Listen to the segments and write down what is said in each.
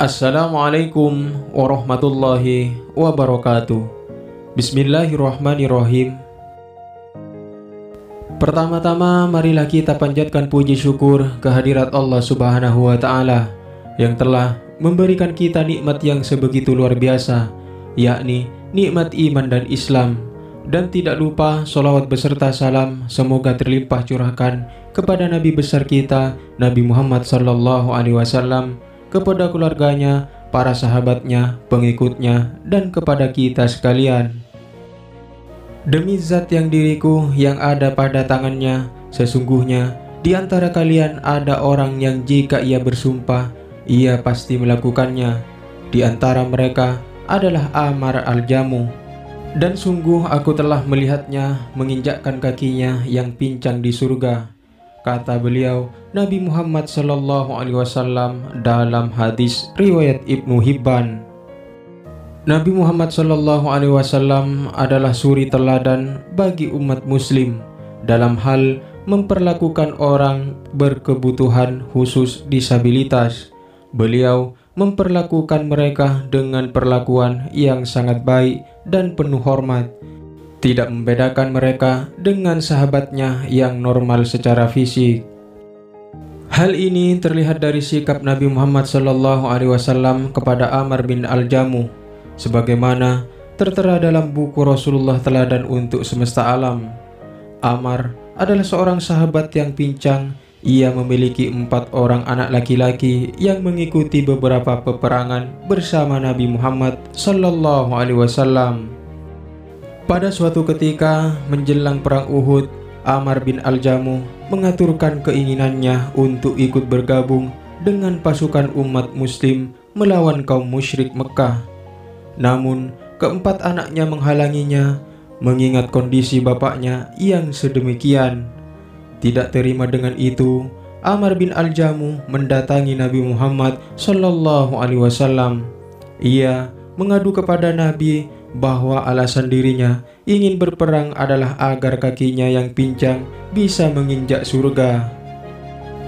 Assalamualaikum warahmatullahi wabarakatuh. Bismillahirrahmanirrahim. Pertama-tama marilah kita panjatkan puji syukur kehadirat Allah subhanahu wa ta'ala Yang telah memberikan kita nikmat yang sebegitu luar biasa Yakni nikmat iman dan Islam Dan tidak lupa solawat beserta salam semoga terlimpah curahkan kepada Nabi besar kita Nabi Muhammad sallallahu alaihi wasallam kepada keluarganya, para sahabatnya, pengikutnya, dan kepada kita sekalian. Demi zat yang diriku yang ada pada tangannya, sesungguhnya di antara kalian ada orang yang jika ia bersumpah, ia pasti melakukannya. Di antara mereka adalah Amar al-Jamu. Dan sungguh aku telah melihatnya menginjakkan kakinya yang pincang di surga. Kata beliau, Nabi Muhammad Sallallahu Alaihi Wasallam dalam hadis riwayat Ibnu Hibban. Nabi Muhammad Sallallahu Alaihi Wasallam adalah suri teladan bagi umat Muslim dalam hal memperlakukan orang berkebutuhan khusus disabilitas. Beliau memperlakukan mereka dengan perlakuan yang sangat baik dan penuh hormat tidak membedakan mereka dengan sahabatnya yang normal secara fisik. Hal ini terlihat dari sikap Nabi Muhammad SAW kepada Amr bin Al-Jamu, sebagaimana tertera dalam buku Rasulullah Teladan untuk Semesta Alam. Amr adalah seorang sahabat yang pincang. Ia memiliki empat orang anak laki-laki yang mengikuti beberapa peperangan bersama Nabi Muhammad Sallallahu Alaihi Wasallam. Pada suatu ketika menjelang perang Uhud, Amar bin Al-Jamu mengaturkan keinginannya untuk ikut bergabung dengan pasukan umat muslim melawan kaum musyrik Mekah. Namun, keempat anaknya menghalanginya mengingat kondisi bapaknya yang sedemikian. Tidak terima dengan itu, Amar bin Al-Jamu mendatangi Nabi Muhammad sallallahu alaihi wasallam. Ia mengadu kepada Nabi bahwa alasan dirinya ingin berperang adalah agar kakinya yang pincang bisa menginjak surga.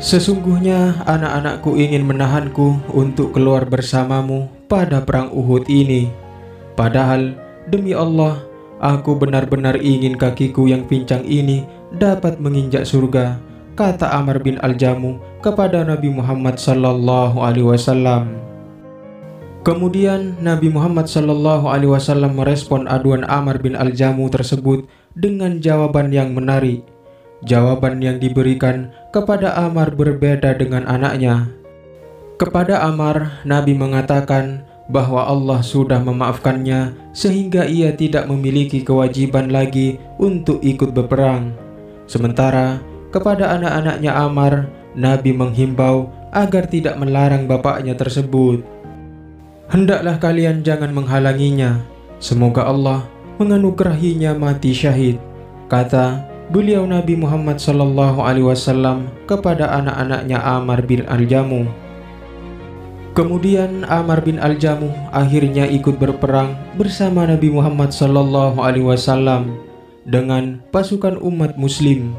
Sesungguhnya anak-anakku ingin menahanku untuk keluar bersamamu pada perang Uhud ini. Padahal demi Allah, aku benar-benar ingin kakiku yang pincang ini dapat menginjak surga, kata Amr bin Al-Jamu kepada Nabi Muhammad sallallahu alaihi wasallam. Kemudian Nabi Muhammad Shallallahu Alaihi Wasallam merespon aduan Amr bin Al Jamu tersebut dengan jawaban yang menarik. Jawaban yang diberikan kepada Amr berbeda dengan anaknya. Kepada Amr, Nabi mengatakan bahwa Allah sudah memaafkannya sehingga ia tidak memiliki kewajiban lagi untuk ikut berperang. Sementara kepada anak-anaknya Amr, Nabi menghimbau agar tidak melarang bapaknya tersebut. Hendaklah kalian jangan menghalanginya. Semoga Allah menganugerahinya mati syahid. Kata beliau Nabi Muhammad sallallahu alaihi wasallam kepada anak-anaknya Amr bin Al-Jamu. Kemudian Amr bin Al-Jamu akhirnya ikut berperang bersama Nabi Muhammad sallallahu alaihi wasallam dengan pasukan umat muslim.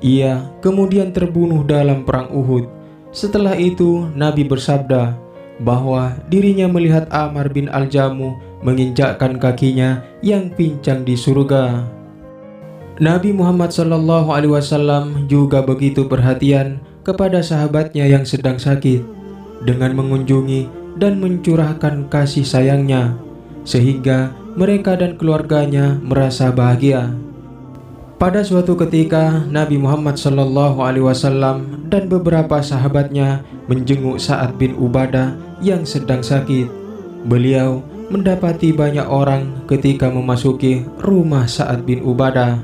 Ia kemudian terbunuh dalam perang Uhud. Setelah itu Nabi bersabda, bahwa dirinya melihat Amar bin Al-Jamu menginjakkan kakinya yang pincang di surga. Nabi Muhammad Shallallahu Alaihi Wasallam juga begitu perhatian kepada sahabatnya yang sedang sakit dengan mengunjungi dan mencurahkan kasih sayangnya sehingga mereka dan keluarganya merasa bahagia. Pada suatu ketika, Nabi Muhammad Shallallahu Alaihi Wasallam dan beberapa sahabatnya menjenguk Sa'ad bin Ubadah yang sedang sakit. Beliau mendapati banyak orang ketika memasuki rumah Sa'ad bin Ubadah.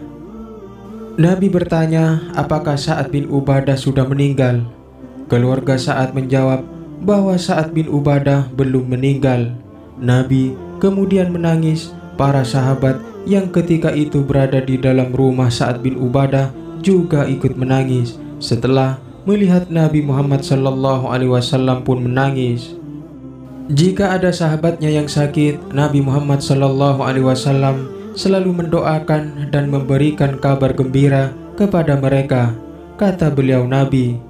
Nabi bertanya, apakah Sa'ad bin Ubadah sudah meninggal? Keluarga Sa'ad menjawab bahwa Sa'ad bin Ubadah belum meninggal. Nabi kemudian menangis. Para sahabat yang ketika itu berada di dalam rumah Sa'ad bin Ubadah juga ikut menangis setelah melihat Nabi Muhammad wasallam pun menangis. Jika ada sahabatnya yang sakit, Nabi Muhammad Wasallam selalu mendoakan dan memberikan kabar gembira kepada mereka. Kata beliau Nabi,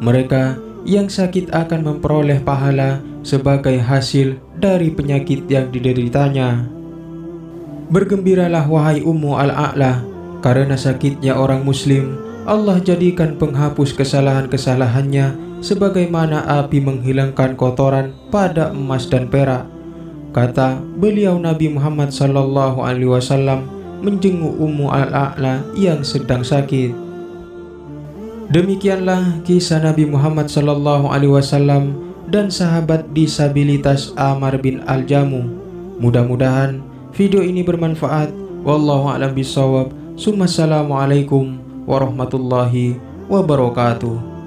mereka yang sakit akan memperoleh pahala sebagai hasil dari penyakit yang dideritanya. Bergembiralah wahai Ummu Al-A'la, karena sakitnya orang muslim, Allah jadikan penghapus kesalahan-kesalahannya sebagaimana api menghilangkan kotoran pada emas dan perak. Kata beliau Nabi Muhammad sallallahu alaihi wasallam menjenguk Ummu Al-A'la yang sedang sakit. Demikianlah kisah Nabi Muhammad wasallam dan sahabat disabilitas Amar bin Al-Jamu. Mudah-mudahan video ini bermanfaat. Wallahu a'lam bishawab. Assalamualaikum warahmatullahi wabarakatuh.